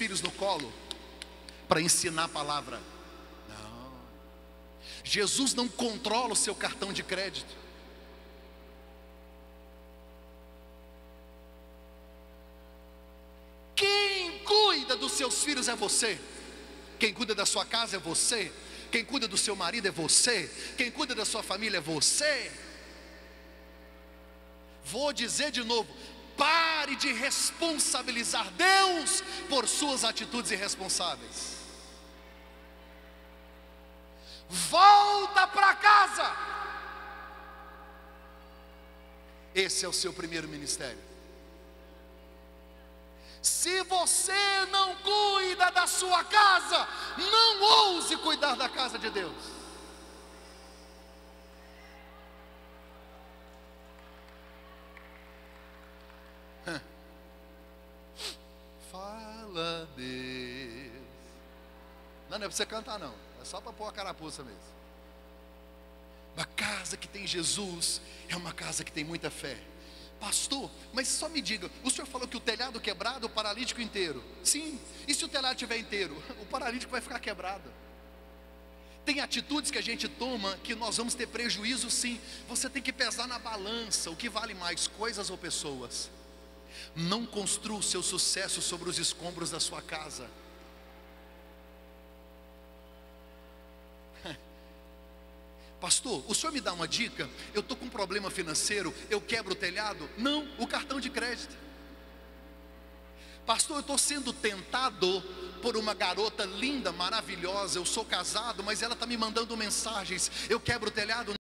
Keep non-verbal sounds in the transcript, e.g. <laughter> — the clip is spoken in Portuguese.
filhos no colo para ensinar a palavra. Não. Jesus não controla o seu cartão de crédito. Quem cuida dos seus filhos é você. Quem cuida da sua casa é você. Quem cuida do seu marido é você. Quem cuida da sua família é você. Vou dizer de novo: pare de responsabilizar Deus por suas atitudes irresponsáveis. Volta para casa. Esse é o seu primeiro ministério. Se você não cuida da sua casa, não ouse cuidar da casa de Deus. Deus. Não, não é para você cantar, não. É só para pôr a carapuça mesmo. Uma casa que tem Jesus é uma casa que tem muita fé. Pastor, mas só me diga, o senhor falou que o telhado quebrado, o paralítico inteiro. Sim, e se o telhado estiver inteiro? O paralítico vai ficar quebrado. Tem atitudes que a gente toma que nós vamos ter prejuízo sim. Você tem que pesar na balança o que vale mais, coisas ou pessoas. Não construa o seu sucesso sobre os escombros da sua casa. <laughs> Pastor, o senhor me dá uma dica? Eu estou com um problema financeiro, eu quebro o telhado? Não, o cartão de crédito. Pastor, eu estou sendo tentado por uma garota linda, maravilhosa. Eu sou casado, mas ela está me mandando mensagens. Eu quebro o telhado?